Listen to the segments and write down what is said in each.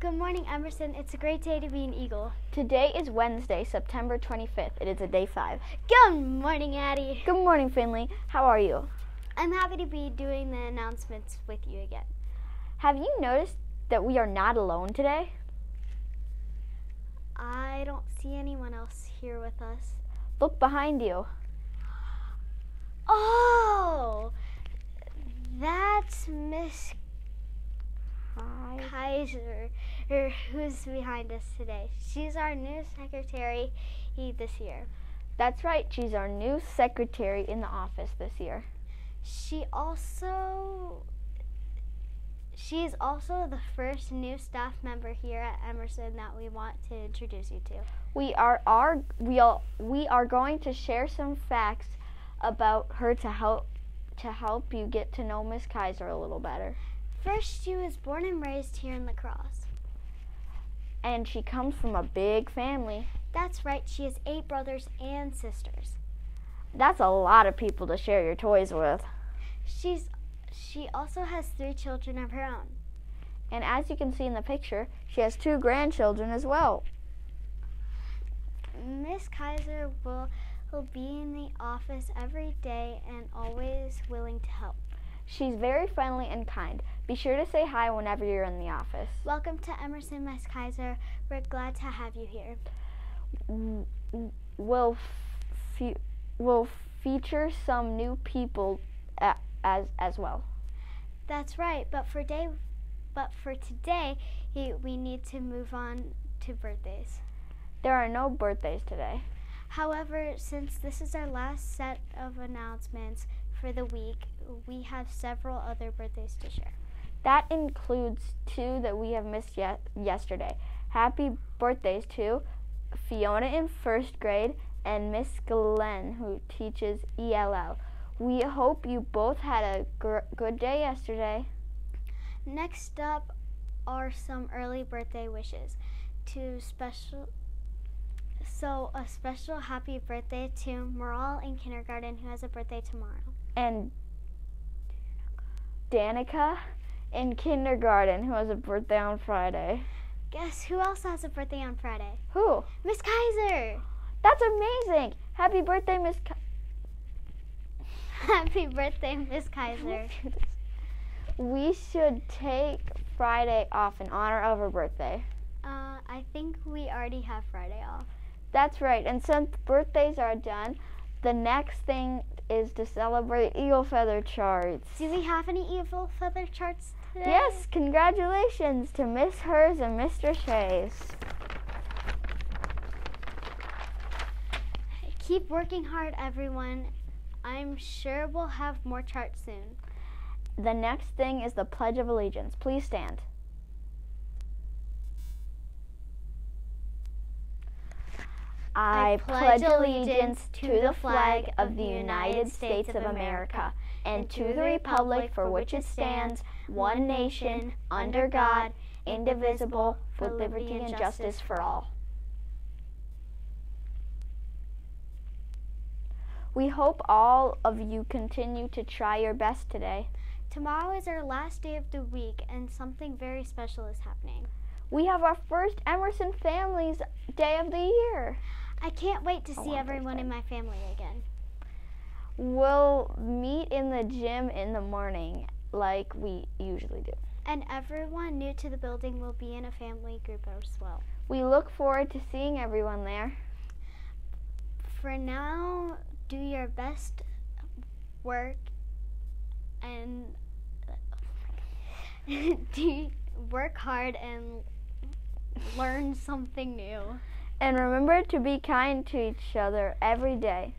Good morning, Emerson. It's a great day to be an Eagle. Today is Wednesday, September 25th. It is a day five. Good morning, Addie. Good morning, Finley. How are you? I'm happy to be doing the announcements with you again. Have you noticed that we are not alone today? I don't see anyone else here with us. Look behind you. Oh, that's Miss. Kaiser, who's behind us today. She's our new secretary this year. That's right. She's our new secretary in the office this year. She also she is also the first new staff member here at Emerson that we want to introduce you to. We are, are we are, we are going to share some facts about her to help to help you get to know Miss Kaiser a little better. First, she was born and raised here in La Crosse. And she comes from a big family. That's right, she has eight brothers and sisters. That's a lot of people to share your toys with. She's she also has three children of her own. And as you can see in the picture, she has two grandchildren as well. Miss Kaiser will, will be in the office every day and always willing to help. She's very friendly and kind. Be sure to say hi whenever you're in the office. Welcome to Emerson, Miss Kaiser. We're glad to have you here. We'll, fe- we'll feature some new people as as well. That's right, but for day, but for today, we need to move on to birthdays. There are no birthdays today. However, since this is our last set of announcements for the week, we have several other birthdays to share. That includes two that we have missed yet yesterday. Happy birthdays to Fiona in first grade and Miss Glenn, who teaches ELL. We hope you both had a gr- good day yesterday. Next up are some early birthday wishes. To special so a special happy birthday to Moral in kindergarten who has a birthday tomorrow. And Danica in kindergarten who has a birthday on Friday. Guess who else has a birthday on Friday? Who? Miss Kaiser. That's amazing. Happy birthday, Miss Kaiser. Happy birthday, Miss Kaiser. we should take Friday off in honor of her birthday. Uh, I think we already have Friday off. That's right. And since birthdays are done, the next thing is to celebrate Eagle Feather charts. Do we have any Eagle Feather charts today? Yes, congratulations to Miss Hers and Mr. Chase. Keep working hard, everyone. I'm sure we'll have more charts soon. The next thing is the Pledge of Allegiance. Please stand. I pledge allegiance to the flag of the United States of America and to the republic for which it stands, one nation, under God, indivisible, with liberty and justice for all. We hope all of you continue to try your best today. Tomorrow is our last day of the week, and something very special is happening. We have our first Emerson Families Day of the Year. I can't wait to see everyone in my family again. We'll meet in the gym in the morning like we usually do. And everyone new to the building will be in a family group as well. We look forward to seeing everyone there. For now, do your best work and do work hard and learn something new. And remember to be kind to each other every day.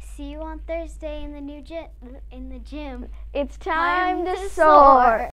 See you on Thursday in the new gym. In the gym. It's time, time to soar.